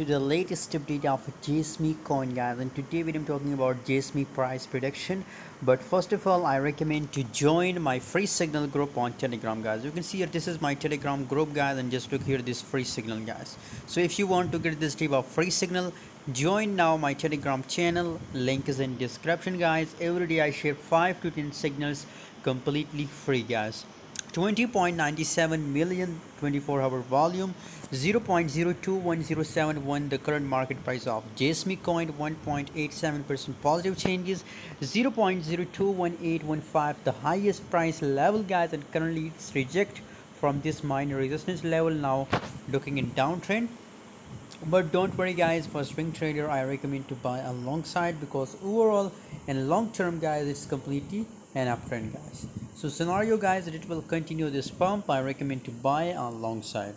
to the latest update of Jasmy coin guys. And today we am talking about Jasmy price prediction. But first of all I recommend to join my free signal group on telegram guys. You can see here this is my telegram group guys and just look here this free signal guys. So if you want to get this type of free signal join now my telegram channel. Link is in description guys. Every day I share 5 to 10 signals completely free guys 20.97 million 24 hour volume 0.021071 the current market price of. Jasmy coin 1.87 percent positive changes 0.021815 the highest price level guys and currently it's reject from this minor resistance level. Now looking in downtrend. But don't worry guys for swing trader i recommend to buy alongside because overall and long term guys it's completely an uptrend guys. So scenario guys that it will continue this pump i recommend to buy alongside